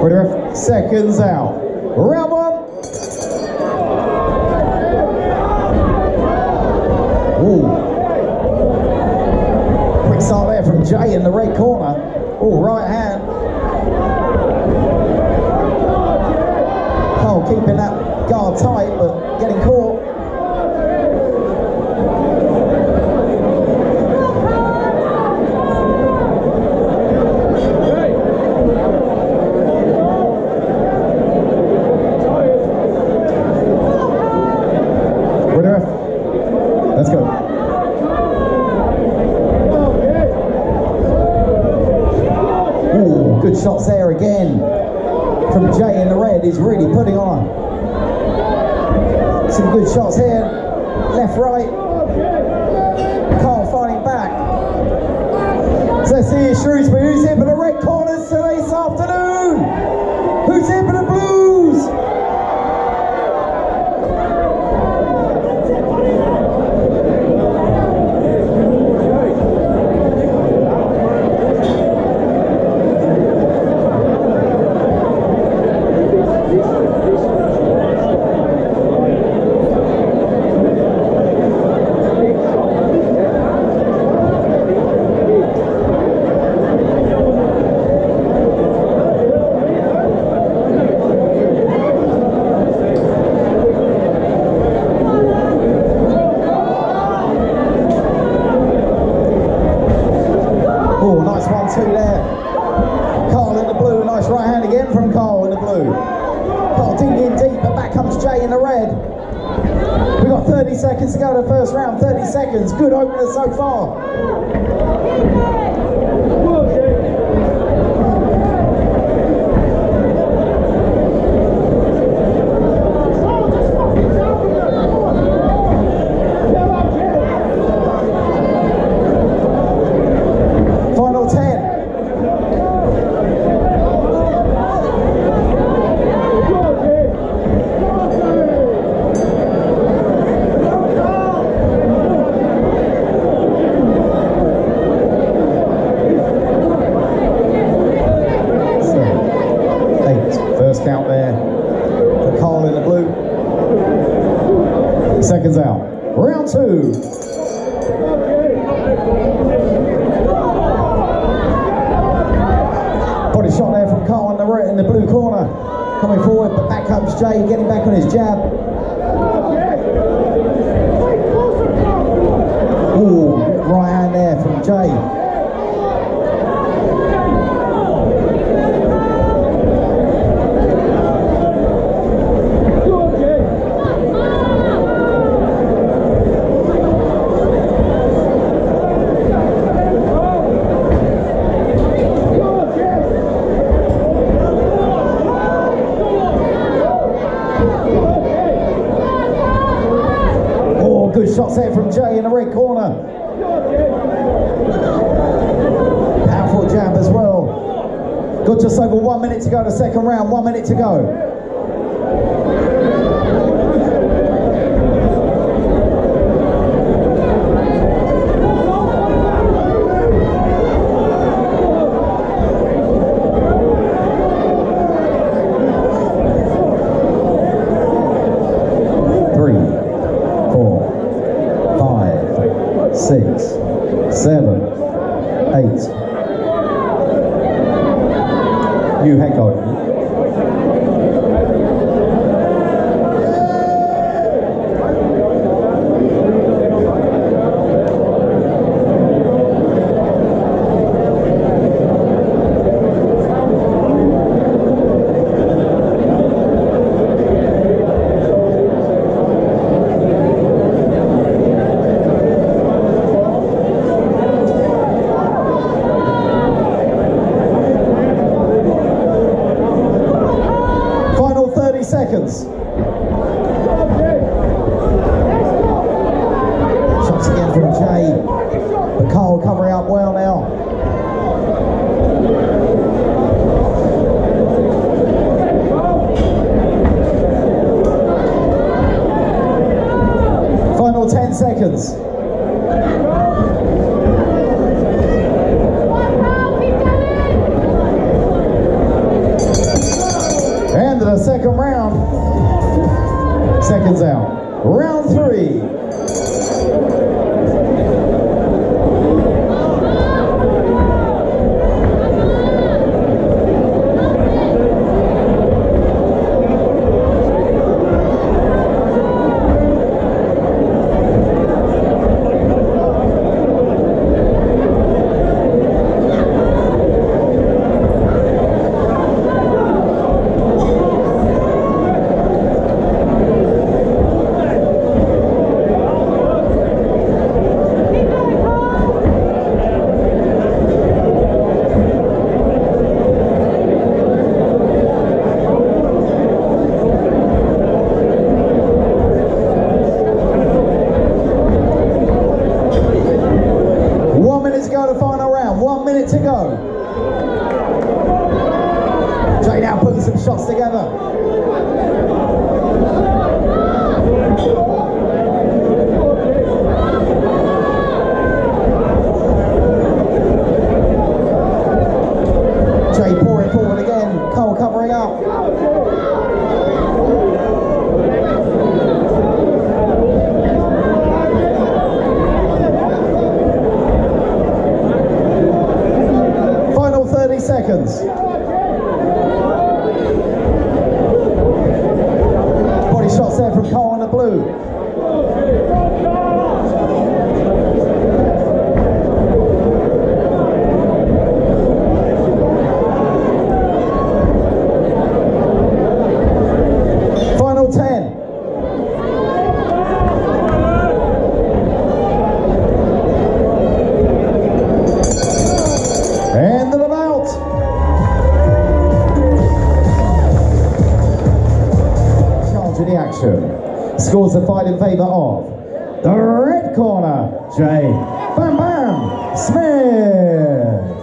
Her seconds out. Round one. Ooh. Quick start there from Jay in the red corner. Oh, right hand. Carl keeping that guard tight, but getting caught. With her. Let's go. Ooh, good shots there again from Jay in the red. He's really putting on. Some good shots here. Left, right. Carl fighting back. So see Shrewsbury. Who's in for the red corners today this afternoon? Who's here for the Jay in the red. We've got 30 seconds to go to the first round, 30 seconds. Good opener so far. Final 10. Seven, eight. First count there for Carl in the blue. Seconds out. Round two. Body shot there from Carl red, in the blue corner. Coming forward, but back comes Jay, getting back on his jab. Ooh, right hand there from Jay. Shots there from Jay in the red corner. Powerful jab as well. Got just over one minute to go to the second round. One minute to go. Seven, eight. You head go. 10 seconds. And the second round, seconds out. Round three. Jay pouring forward again. Carl covering up. action. Scores the fight in favour of the red corner, Jay Bam Bam Smith.